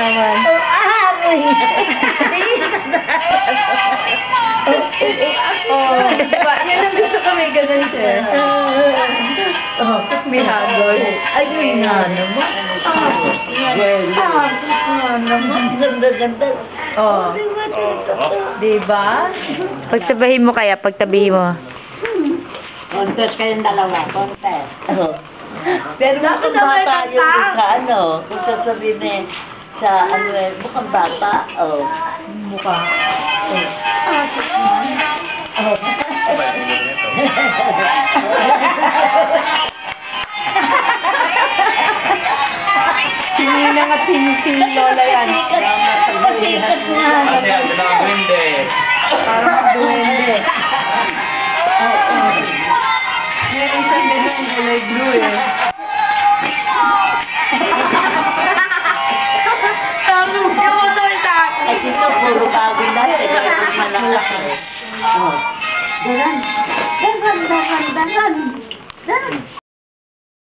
naman. Oh, ah, amoy. oh, oh, oh. Diba? Yan ang gusto kami, ganun siya. Oh, may hagol. Ay, may nga naman. Ah, well. Ah, nga naman. Ganda, ganda. Oh. Diba? Pagsabahin mo kaya, pagtabihin mo. Kontes kayong dalawa, kontes. Oh. Pero kung bata yun sa ano, kung sasabihin eh, sa ano eh, mukhang bata. Oh. Mukha. Oh. Ah, oh. Sinina nga si Lola yan. Pasikat nga. Parang magduwende. Oo. Meron siyang ganyan kulay blue eh. Daran. Daran, daran, daran. Daran.